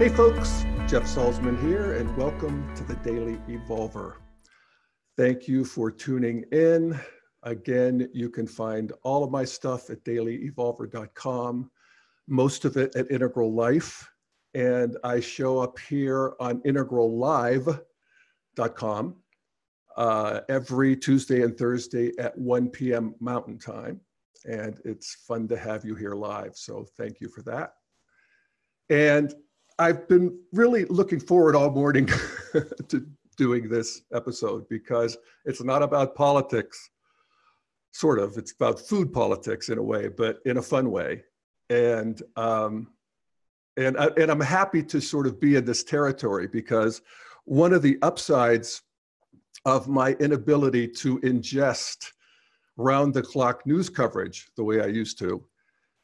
Hey folks, Jeff Salzman here, and welcome to the Daily Evolver. Thank you for tuning in. Again, you can find all of my stuff at dailyevolver.com, most of it at Integral Life, and I show up here on integrallive.com uh, every Tuesday and Thursday at 1 p.m. Mountain Time. And it's fun to have you here live. So thank you for that. And I've been really looking forward all morning to doing this episode because it's not about politics, sort of. It's about food politics in a way, but in a fun way. And um, and I, and I'm happy to sort of be in this territory because one of the upsides of my inability to ingest round the clock news coverage the way I used to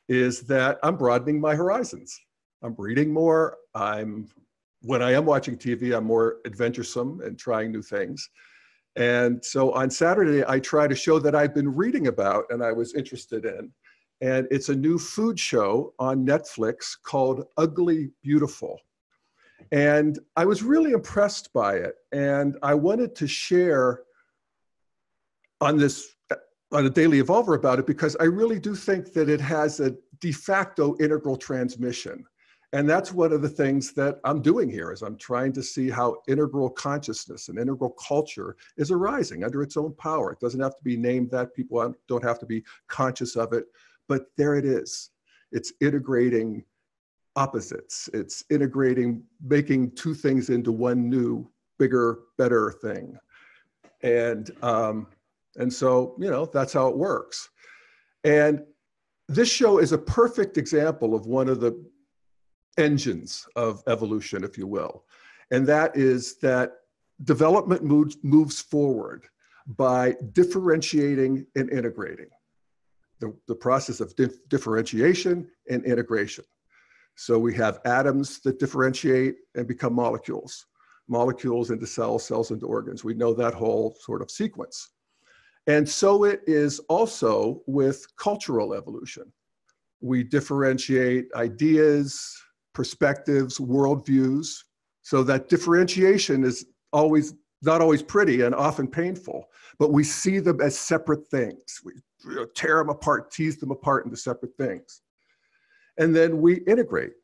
is that I'm broadening my horizons. I'm reading more. I'm when I am watching TV, I'm more adventuresome and trying new things. And so on Saturday, I try to show that I've been reading about and I was interested in. And it's a new food show on Netflix called Ugly Beautiful. And I was really impressed by it. And I wanted to share on this on a daily evolver about it because I really do think that it has a de facto integral transmission and that's one of the things that i'm doing here is i'm trying to see how integral consciousness and integral culture is arising under its own power. It doesn't have to be named that. People don't have to be conscious of it. But there it is. It's integrating opposites. It's integrating making two things into one new bigger better thing. And um, and so you know that's how it works. And this show is a perfect example of one of the engines of evolution, if you will. And that is that development moves, moves forward by differentiating and integrating. The, the process of dif differentiation and integration. So we have atoms that differentiate and become molecules, molecules into cells, cells into organs. We know that whole sort of sequence. And so it is also with cultural evolution. We differentiate ideas, perspectives, worldviews. So that differentiation is always not always pretty and often painful, but we see them as separate things. We tear them apart, tease them apart into separate things. And then we integrate,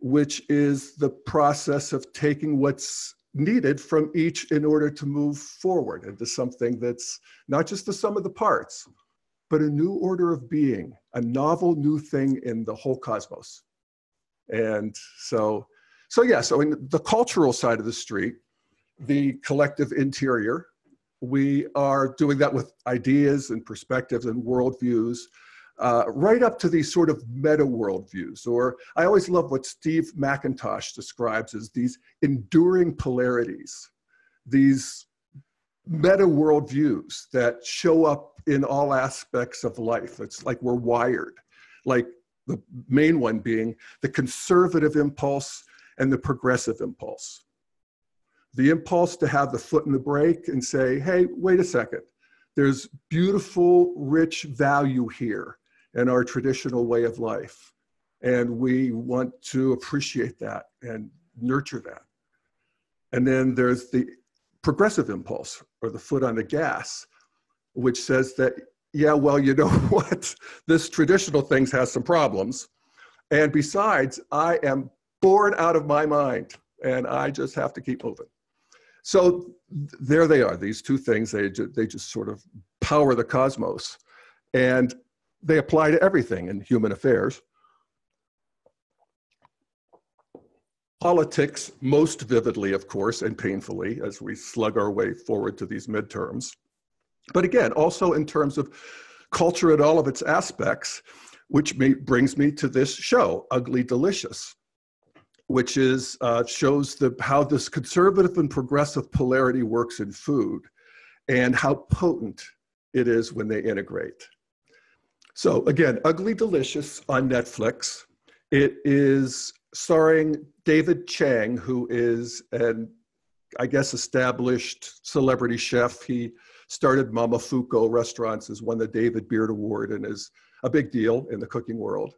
which is the process of taking what's needed from each in order to move forward into something that's not just the sum of the parts, but a new order of being, a novel new thing in the whole cosmos. And so, so yeah, so in the cultural side of the street, the collective interior, we are doing that with ideas and perspectives and worldviews, uh, right up to these sort of meta worldviews. Or I always love what Steve McIntosh describes as these enduring polarities, these meta worldviews that show up in all aspects of life. It's like we're wired. Like the main one being the conservative impulse and the progressive impulse. The impulse to have the foot in the brake and say, hey, wait a second, there's beautiful, rich value here in our traditional way of life. And we want to appreciate that and nurture that. And then there's the progressive impulse or the foot on the gas, which says that yeah, well, you know what? This traditional things has some problems. And besides, I am bored out of my mind and I just have to keep moving. So there they are, these two things, they, ju- they just sort of power the cosmos. And they apply to everything in human affairs. Politics, most vividly, of course, and painfully, as we slug our way forward to these midterms. But again, also in terms of culture at all of its aspects, which may, brings me to this show, Ugly Delicious, which is uh, shows the, how this conservative and progressive polarity works in food and how potent it is when they integrate. So again, Ugly Delicious on Netflix. It is starring David Chang, who is an, I guess, established celebrity chef. He started Momofuku restaurants, has won the David Beard Award, and is a big deal in the cooking world.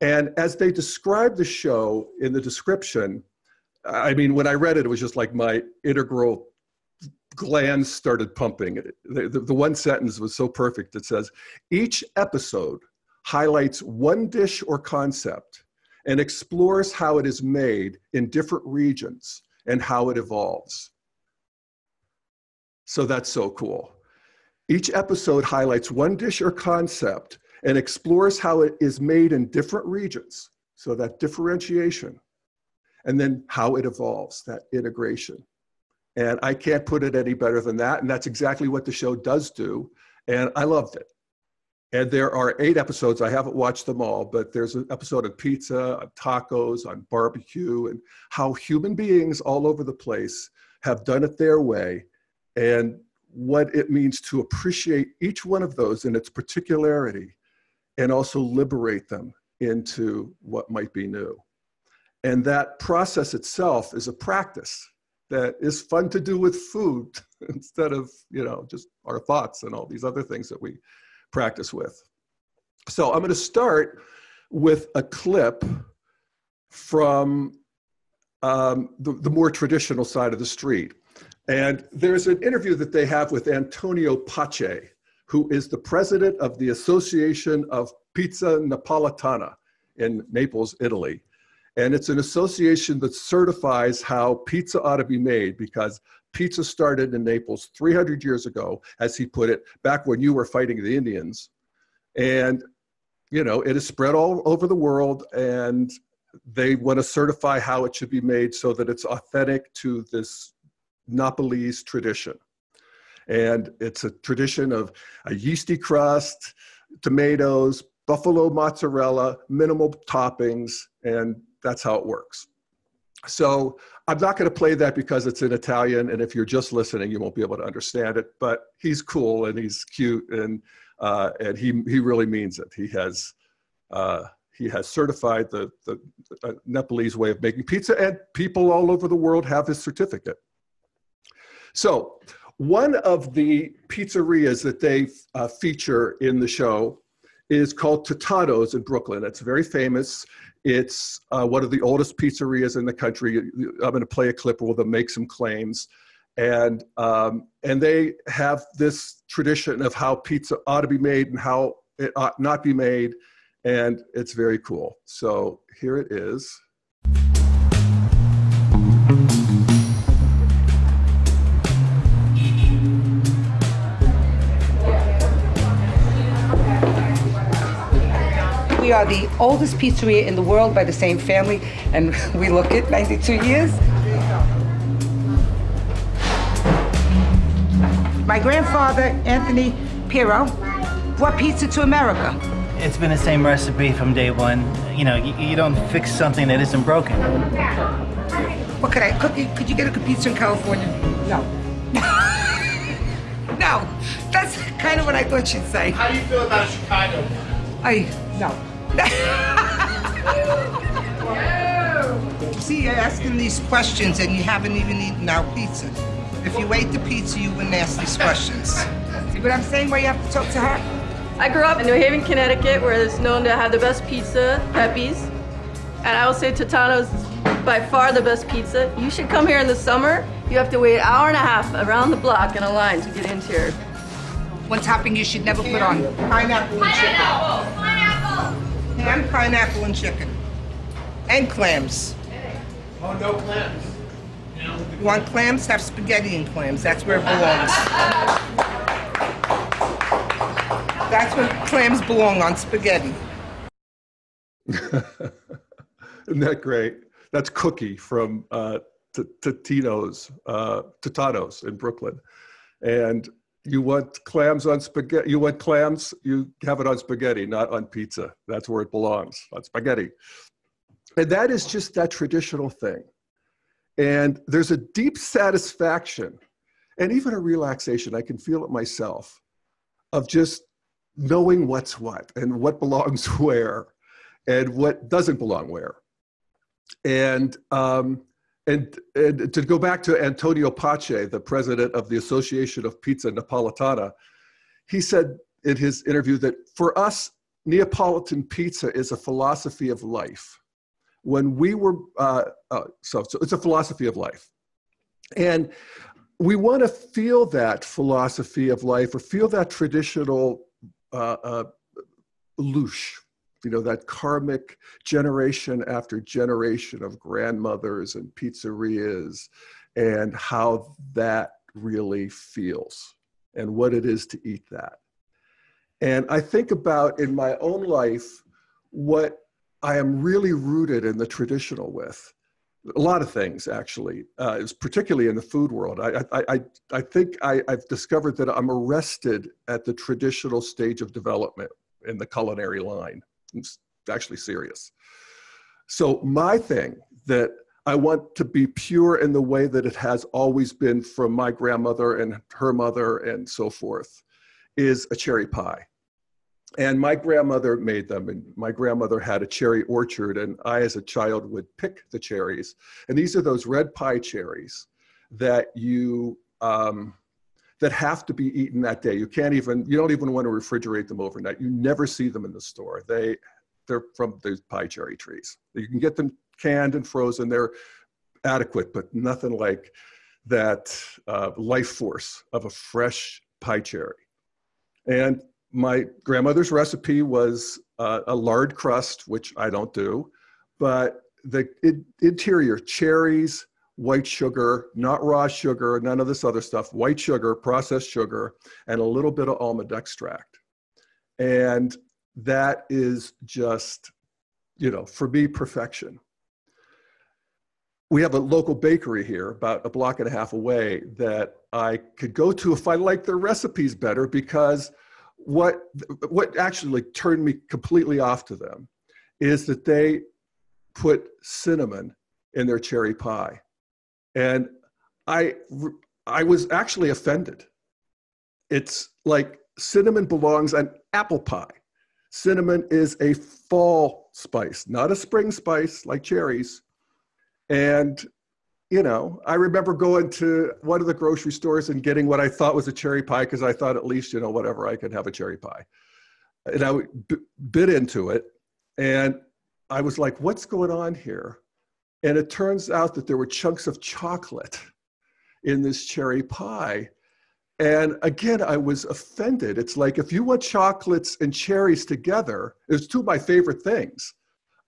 And as they describe the show in the description, I mean, when I read it, it was just like my integral glands started pumping. The, the, the, one sentence was so perfect. It says, each episode highlights one dish or concept and explores how it is made in different regions and how it evolves. So that's so cool. Each episode highlights one dish or concept and explores how it is made in different regions. So that differentiation. And then how it evolves, that integration. And I can't put it any better than that. And that's exactly what the show does do. And I loved it. And there are eight episodes. I haven't watched them all, but there's an episode on pizza, on tacos, on barbecue, and how human beings all over the place have done it their way and what it means to appreciate each one of those in its particularity and also liberate them into what might be new. And that process itself is a practice that is fun to do with food instead of, you know, just our thoughts and all these other things that we practice with. So I'm going to start with a clip from um, the, the more traditional side of the street. And there's an interview that they have with Antonio Pace, who is the president of the Association of Pizza Napolitana in Naples, Italy. And it's an association that certifies how pizza ought to be made because pizza started in Naples 300 years ago, as he put it, back when you were fighting the Indians. And, you know, it is spread all over the world and they want to certify how it should be made so that it's authentic to this Napolese tradition. And it's a tradition of a yeasty crust, tomatoes, buffalo mozzarella, minimal toppings, and that's how it works. So I'm not going to play that because it's in Italian, and if you're just listening, you won't be able to understand it. But he's cool and he's cute, and uh, and he he really means it. He has uh, he has certified the the uh, Nepalese way of making pizza, and people all over the world have his certificate. So one of the pizzerias that they uh, feature in the show is called Totonno's in Brooklyn. It's very famous. It's uh, one of the oldest pizzerias in the country. I'm going to play a clip where they'll make some claims. And, um, and they have this tradition of how pizza ought to be made and how it ought not be made. And it's very cool. So here it is. We are the oldest pizzeria in the world by the same family, and we look at 92 years. My grandfather, Anthony Pero, brought pizza to America. It's been the same recipe from day one. You know, you, you don't fix something that isn't broken. What could I cook? Could you get a pizza in California? No. no. That's kind of what I thought you'd say. How do you feel about Chicago? I no. See, you're asking these questions and you haven't even eaten our pizza. If you ate the pizza, you wouldn't ask these questions. See what I'm saying? Why you have to talk to her? I grew up in New Haven, Connecticut, where it's known to have the best pizza, Pepe's. And I will say Totonno's by far the best pizza. You should come here in the summer. You have to wait an hour and a half around the block in a line to get into here. One topping you should never put on pineapple and chicken. Ham, pineapple, and chicken. And clams. Oh, no clams. You want clams? Have spaghetti and clams. That's where it belongs. That's where clams belong, on spaghetti. Isn't that great? That's Cookie from uh, Totino's, uh, Totonno's in Brooklyn. And you want clams on spaghetti? You want clams? You have it on spaghetti not on pizza. That's where it belongs on spaghetti. And that is just that traditional thing. And there's a deep satisfaction and even a relaxation i can feel it myself of just knowing what's what and what belongs where and what doesn't belong where. And um, and, and, to go back to Antonio Pace, the president of the Association of Pizza Napolitana, he said in his interview that for us, Neapolitan pizza is a philosophy of life. When we were, uh, uh, so, so it's a philosophy of life. And we want to feel that philosophy of life or feel that traditional uh, uh, louche, you know, that karmic generation after generation of grandmothers and pizzerias and how that really feels and what it is to eat that. And I think about in my own life what I am really rooted in the traditional with. A lot of things, actually, uh, is particularly in the food world. I, I, I, I think I, I've discovered that I'm arrested at the traditional stage of development in the culinary line. Actually serious. So my thing that I want to be pure in the way that it has always been from my grandmother and her mother and so forth is a cherry pie. And my grandmother made them, and my grandmother had a cherry orchard, and I, as a child, would pick the cherries. And these are those red pie cherries that you um, that have to be eaten that day. You can't even, you don't even want to refrigerate them overnight. You never see them in the store. They, they're from the pie cherry trees. You can get them canned and frozen. They're adequate, but nothing like that uh, life force of a fresh pie cherry. And my grandmother's recipe was uh, a lard crust, which I don't do, but the interior cherries, white sugar, not raw sugar, none of this other stuff, white sugar, processed sugar, and a little bit of almond extract. And that is just, you know, for me, perfection. We have a local bakery here about a block and a half away that I could go to if I like their recipes better because what, what actually turned me completely off to them is that they put cinnamon in their cherry pie and I I was actually offended. It's like cinnamon belongs on apple pie. Cinnamon is a fall spice, not a spring spice like cherries. And you know, I remember going to one of the grocery stores and getting what I thought was a cherry pie because I thought at least, you know, whatever, I could have a cherry pie. And I bit into it and I was like, what's going on here? And it turns out that there were chunks of chocolate in this cherry pie. And again, I was offended. It's like if you want chocolates and cherries together, it's two of my favorite things.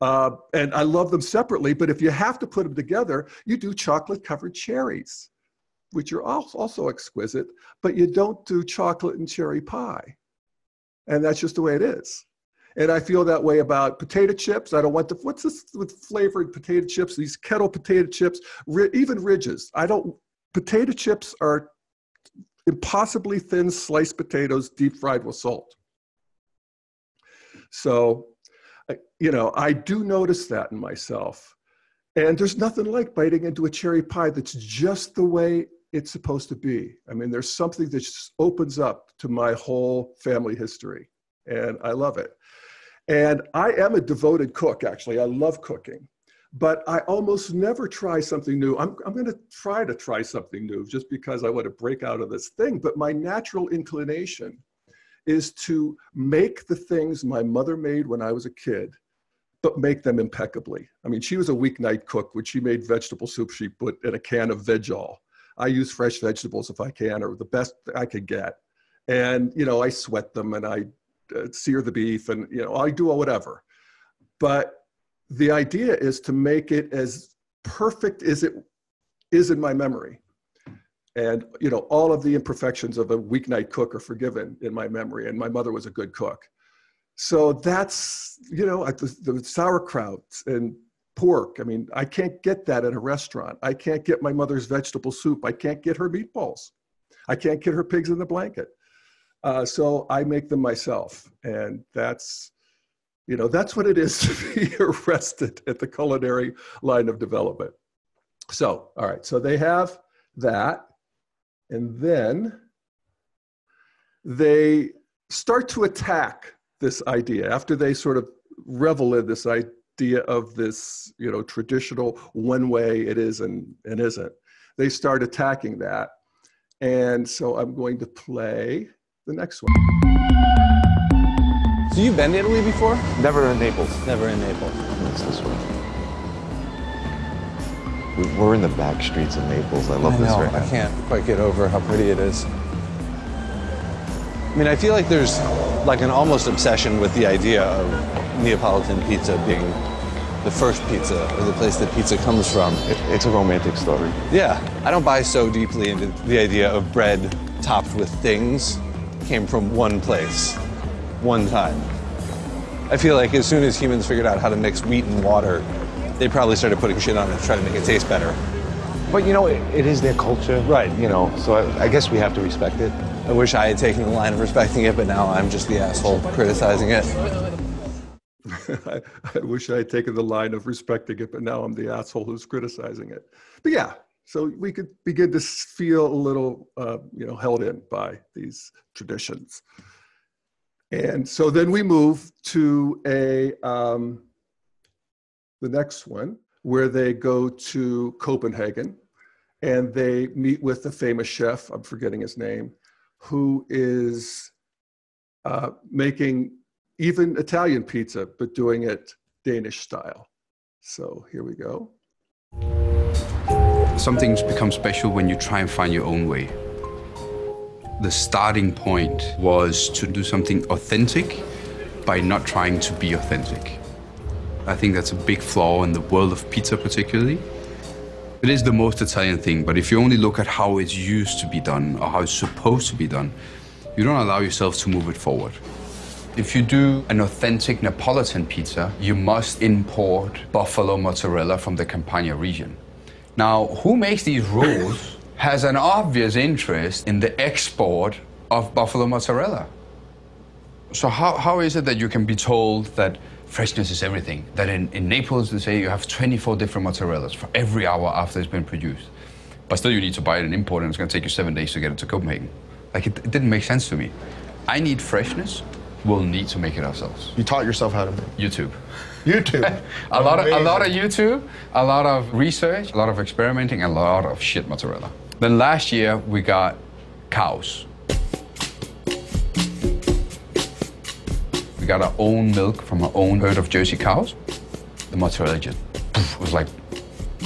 Uh, and I love them separately, but if you have to put them together, you do chocolate covered cherries, which are also exquisite, but you don't do chocolate and cherry pie. And that's just the way it is. And I feel that way about potato chips. I don't want the, what's this with flavored potato chips, these kettle potato chips, even ridges. I don't, potato chips are impossibly thin sliced potatoes deep fried with salt. So, you know, I do notice that in myself. And there's nothing like biting into a cherry pie that's just the way it's supposed to be. I mean, there's something that just opens up to my whole family history, and I love it. And I am a devoted cook, actually. I love cooking, but I almost never try something new. I'm, I'm going to try to try something new just because I want to break out of this thing. But my natural inclination is to make the things my mother made when I was a kid, but make them impeccably. I mean, she was a weeknight cook. When she made vegetable soup, she put in a can of Veg-All. I use fresh vegetables if I can, or the best I could get. And, you know, I sweat them and I uh, sear the beef and you know I do whatever. But the idea is to make it as perfect as it is in my memory. And you know all of the imperfections of a weeknight cook are forgiven in my memory. And my mother was a good cook, so that's you know the, the sauerkraut and pork. I mean, I can't get that at a restaurant. I can't get my mother's vegetable soup. I can't get her meatballs. I can't get her pigs in the blanket. Uh, so I make them myself, and that's you know that's what it is to be arrested at the culinary line of development. So all right, so they have that, and then they start to attack this idea after they sort of revel in this idea of this you know traditional one way it is and, and isn't they start attacking that and so i'm going to play the next one. So you've been to Italy before? Never in Naples. Never in Naples. It's this way. We- We're in the back streets of Naples. I love I this know. right now. I can't quite get over how pretty it is. I mean, I feel like there's like an almost obsession with the idea of Neapolitan pizza being the first pizza or the place that pizza comes from. It, it's a romantic story. Yeah, I don't buy so deeply into the idea of bread topped with things came from one place, one time. I feel like as soon as humans figured out how to mix wheat and water, they probably started putting shit on it to try to make it taste better. But you know, it, it is their culture. Right. You know, so I, I guess we have to respect it. I wish I had taken the line of respecting it, but now I'm just the asshole criticizing it. I, I wish I had taken the line of respecting it, but now I'm the asshole who's criticizing it. But yeah, so we could begin to feel a little, uh, you know, held in by these traditions. And so then we move to a um, the next one where they go to Copenhagen and they meet with the famous chef. I'm forgetting his name, who is uh, making even Italian pizza, but doing it Danish style. So here we go. Some things become special when you try and find your own way. The starting point was to do something authentic by not trying to be authentic. I think that's a big flaw in the world of pizza, particularly. It is the most Italian thing, but if you only look at how it's used to be done or how it's supposed to be done, you don't allow yourself to move it forward. If you do an authentic Neapolitan pizza, you must import buffalo mozzarella from the Campania region. Now, who makes these rules has an obvious interest in the export of buffalo mozzarella. So, how, how is it that you can be told that freshness is everything? That in, in Naples, they say you have 24 different mozzarellas for every hour after it's been produced. But still, you need to buy it and import it, and it's going to take you seven days to get it to Copenhagen. Like, it, it didn't make sense to me. I need freshness, we'll need to make it ourselves. You taught yourself how to make YouTube. YouTube. A lot, of, a lot of YouTube, a lot of research, a lot of experimenting, and a lot of shit mozzarella. Then last year we got cows. We got our own milk from our own herd of Jersey cows. The mozzarella just poof, was like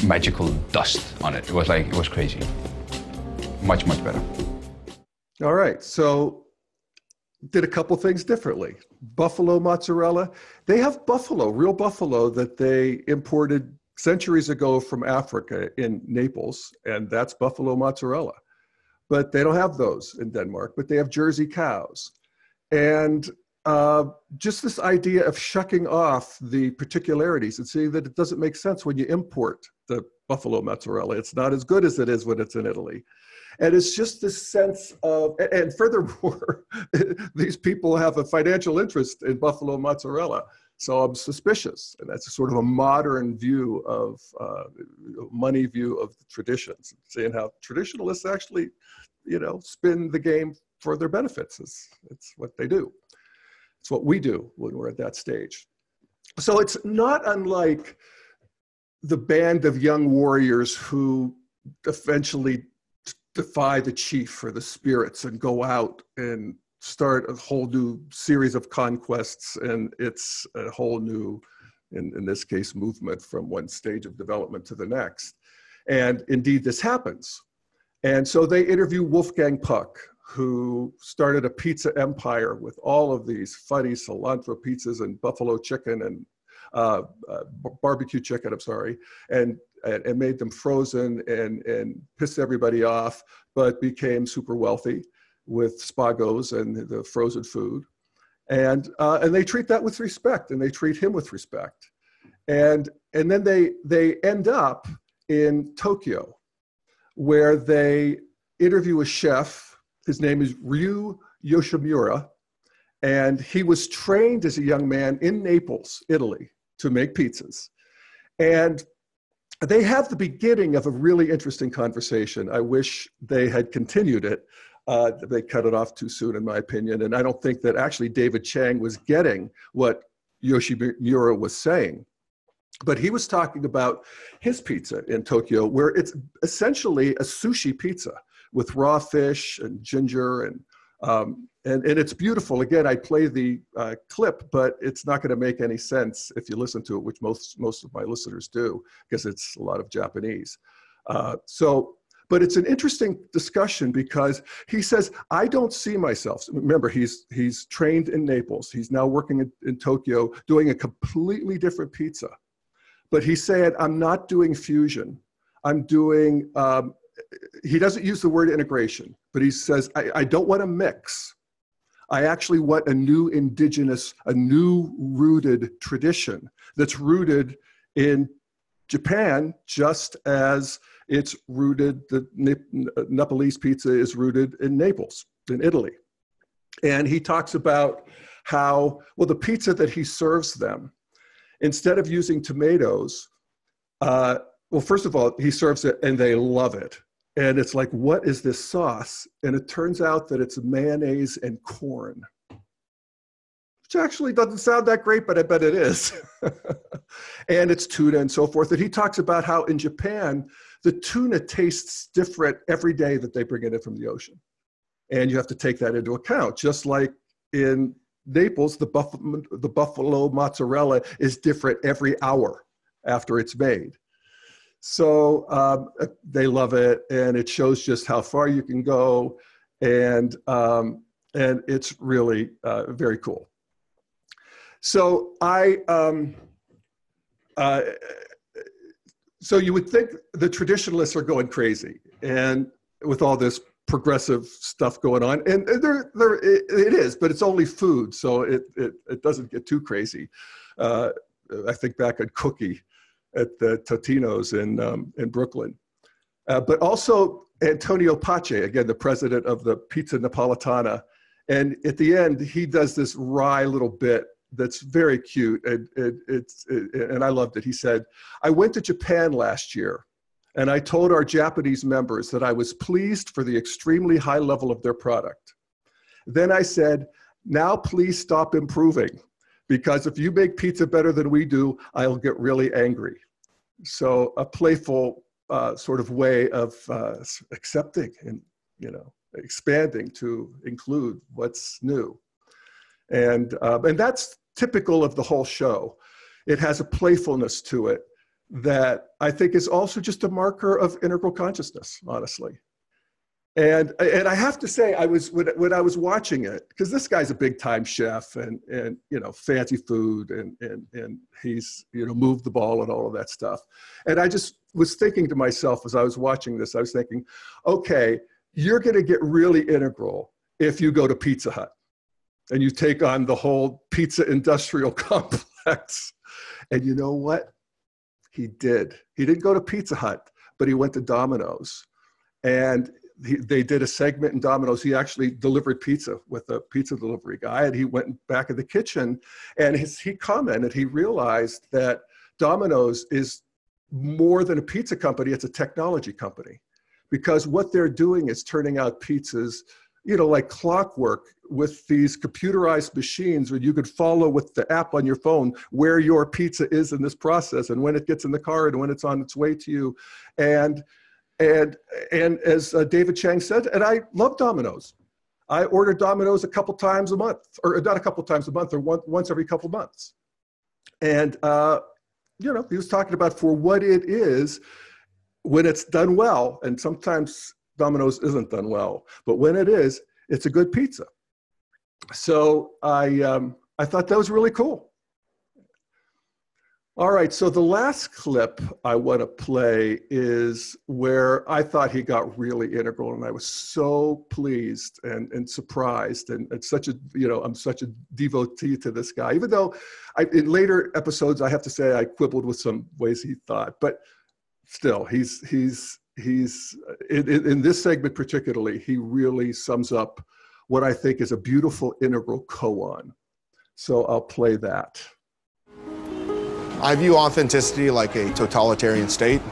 magical dust on it. It was like it was crazy. Much much better. All right, so did a couple things differently. Buffalo mozzarella, they have buffalo, real buffalo that they imported centuries ago from Africa in Naples, and that's buffalo mozzarella. But they don't have those in Denmark, but they have Jersey cows. And uh, just this idea of shucking off the particularities and seeing that it doesn't make sense when you import the buffalo mozzarella. It's not as good as it is when it's in Italy. And it's just this sense of, and furthermore, these people have a financial interest in buffalo mozzarella. So I'm suspicious. And that's sort of a modern view of, uh, money view of traditions, seeing how traditionalists actually, you know, spin the game for their benefits. It's, it's what they do. It's what we do when we're at that stage. So it's not unlike the band of young warriors who eventually defy the chief or the spirits and go out and start a whole new series of conquests and it's a whole new in, in this case movement from one stage of development to the next. And indeed this happens. And so they interview wolfgang puck who started a pizza empire with all of these funny cilantro pizzas and buffalo chicken and uh, uh, barbecue chicken, I'm sorry, and, and, and made them frozen and, and pissed everybody off, but became super wealthy with spagos and the frozen food. And, uh, and they treat that with respect and they treat him with respect. And, and then they, they end up in Tokyo where they interview a chef. His name is Ryu Yoshimura. And he was trained as a young man in Naples, Italy, to make pizzas. And they have the beginning of a really interesting conversation. I wish they had continued it. Uh, they cut it off too soon, in my opinion. And I don't think that actually David Chang was getting what Yoshimura was saying. But he was talking about his pizza in Tokyo, where it's essentially a sushi pizza with raw fish and ginger and Um, and, and it's beautiful. Again, I play the uh, clip, but it's not going to make any sense if you listen to it, which most most of my listeners do, because it's a lot of Japanese. Uh, so, but it's an interesting discussion because he says, "I don't see myself." Remember, he's he's trained in Naples. He's now working in, in Tokyo, doing a completely different pizza. But he said, "I'm not doing fusion. I'm doing." Um, he doesn't use the word integration, but he says, I, I don't want to mix. I actually want a new indigenous, a new rooted tradition that's rooted in Japan, just as it's rooted, the Nepalese pizza is rooted in Naples, in Italy. And he talks about how, well, the pizza that he serves them, instead of using tomatoes, uh, well, first of all, he serves it and they love it and it's like, what is this sauce? And it turns out that it's mayonnaise and corn, which actually doesn't sound that great, but I bet it is. and it's tuna and so forth. And he talks about how in Japan, the tuna tastes different every day that they bring it in from the ocean. And you have to take that into account, just like in Naples, the buffalo, the buffalo mozzarella is different every hour after it's made. So um, they love it, and it shows just how far you can go, and um, and it's really uh, very cool. So I, um, uh, so you would think the traditionalists are going crazy, and with all this progressive stuff going on, and there, there it, it is, but it's only food, so it it, it doesn't get too crazy. Uh, I think back on Cookie at the Totino's in, um, in Brooklyn. Uh, but also Antonio Pace, again, the president of the Pizza Napolitana. And at the end, he does this wry little bit that's very cute. And, it, it's, it, and I loved it. He said, I went to Japan last year and I told our Japanese members that I was pleased for the extremely high level of their product. Then I said, now please stop improving because if you make pizza better than we do, I'll get really angry. So a playful uh, sort of way of uh, accepting and you know expanding to include what's new, and uh, and that's typical of the whole show. It has a playfulness to it that I think is also just a marker of integral consciousness, honestly. And and I have to say, I was when, when I was watching it because this guy's a big time chef and and you know fancy food and and and he's you know moved the ball and all of that stuff. And I just was thinking to myself as I was watching this, I was thinking, okay, you're going to get really integral if you go to Pizza Hut and you take on the whole pizza industrial complex. And you know what? He did. He didn't go to Pizza Hut, but he went to Domino's. And he, they did a segment in Domino's. He actually delivered pizza with a pizza delivery guy, and he went back in the kitchen, and his, he commented he realized that Domino's is more than a pizza company; it's a technology company, because what they're doing is turning out pizzas, you know, like clockwork with these computerized machines where you could follow with the app on your phone where your pizza is in this process and when it gets in the car and when it's on its way to you, and and, and as uh, David Chang said, and I love Domino's. I order Domino's a couple times a month, or not a couple times a month, or one, once every couple months. And, uh, you know, he was talking about for what it is when it's done well, and sometimes Domino's isn't done well, but when it is, it's a good pizza. So I, um, I thought that was really cool. All right, so the last clip I want to play is where I thought he got really integral, and I was so pleased and, and surprised, and it's such a you know I'm such a devotee to this guy. Even though I, in later episodes I have to say I quibbled with some ways he thought, but still he's he's he's in, in this segment particularly he really sums up what I think is a beautiful integral koan. So I'll play that. I view authenticity like a totalitarian state.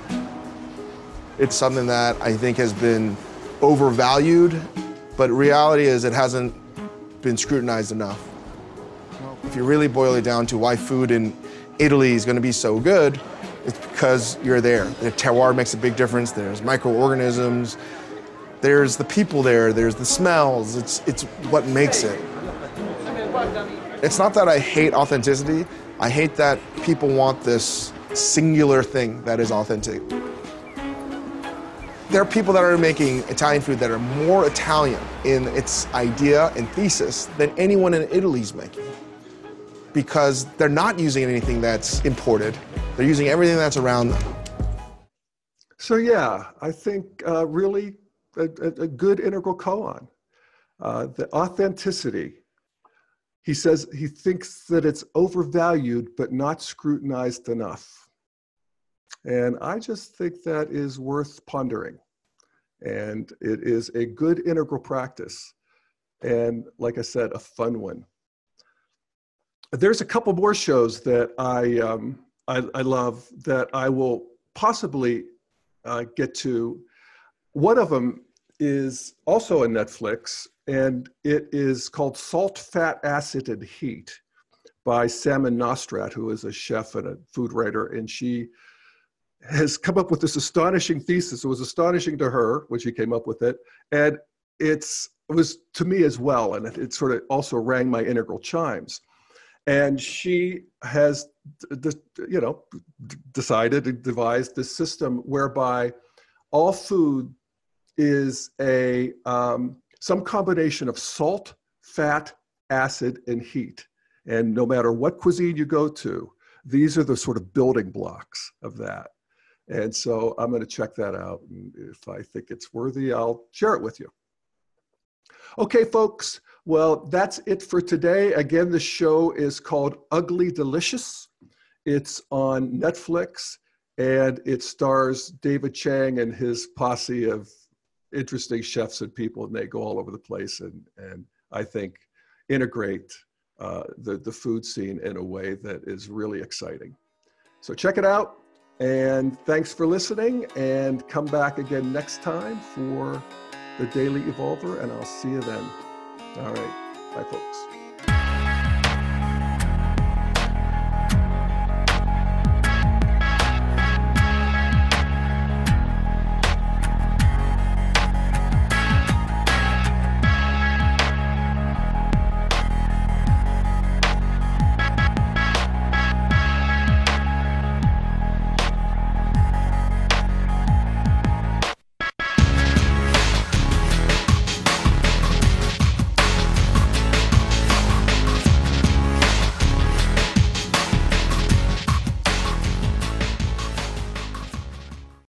It's something that I think has been overvalued, but reality is it hasn't been scrutinized enough. If you really boil it down to why food in Italy is going to be so good, it's because you're there. The terroir makes a big difference. There's microorganisms. There's the people there, there's the smells, it's, it's what makes it. It's not that I hate authenticity, I hate that people want this singular thing that is authentic. There are people that are making Italian food that are more Italian in its idea and thesis than anyone in Italy's making. Because they're not using anything that's imported, they're using everything that's around them. So yeah, I think uh, really a, a, good integral koan. Uh, the authenticity. He says he thinks that it's overvalued but not scrutinized enough. And I just think that is worth pondering. And it is a good integral practice. And like I said, a fun one. There's a couple more shows that I, um, I, I love that I will possibly uh, get to. One of them is also on Netflix, and it is called Salt, Fat, Acid, and Heat by Samin Nosrat, who is a chef and a food writer, and she has come up with this astonishing thesis. It was astonishing to her when she came up with it, and it's it was to me as well, and it, it sort of also rang my integral chimes. And she has, you know, decided and devised this system whereby all food is a um, some combination of salt, fat, acid, and heat. And no matter what cuisine you go to, these are the sort of building blocks of that. And so I'm going to check that out. And if I think it's worthy, I'll share it with you. Okay, folks. Well, that's it for today. Again, the show is called Ugly Delicious. It's on Netflix and it stars David Chang and his posse of interesting chefs and people, and they go all over the place and, and I think integrate uh, the, the food scene in a way that is really exciting. So check it out. And thanks for listening. And come back again next time for the Daily Evolver, and I'll see you then. All right. Bye, folks.